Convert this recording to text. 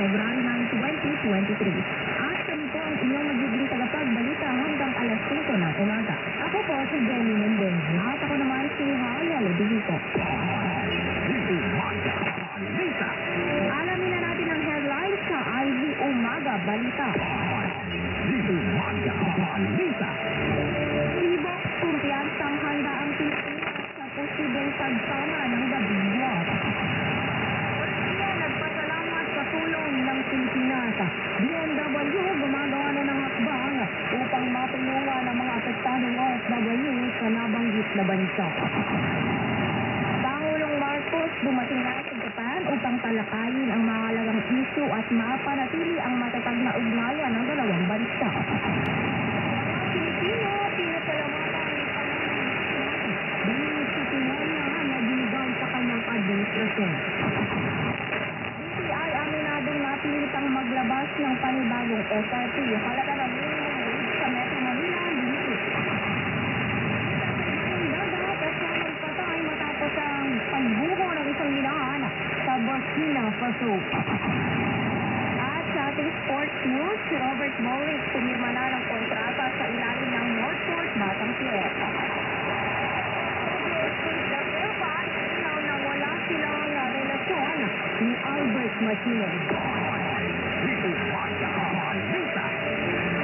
At kami po ang inyong magiging tagapagbalita hanggang alas 5 ng umaga. Ako po si Jenny Mendez at ako naman si Hala Lodivito. Alamin na natin ang headlines sa IV Umaga Balita. Tibok, kumpiyansang handa ang Pilipinas sa posibleng pagsama ng Gabilya. Turkiya nagpasalamat sa tulong ng Pilipinas. BMW gumagawa na ng hakbang upang matulungan ang mga apektadong OFW sa nabanggit na bansa. Pangulong Marcos dumating na sa Japan upang talakayin ang mahalagang isyu at mapanatili ang matatag na ugnayan ng dalawang bansa. Panibagong SRP, halaga ng minimum wage sa Metro Manila, limit. Dagat at samang patay matapos ang pagbuho ng isang minahan sa Burkina Faso. At sa ating sports news, si Robert Morris pumirma na ng kontrata sa ilalim ng Northport Batang Pier. Inaw na People watch on Utah.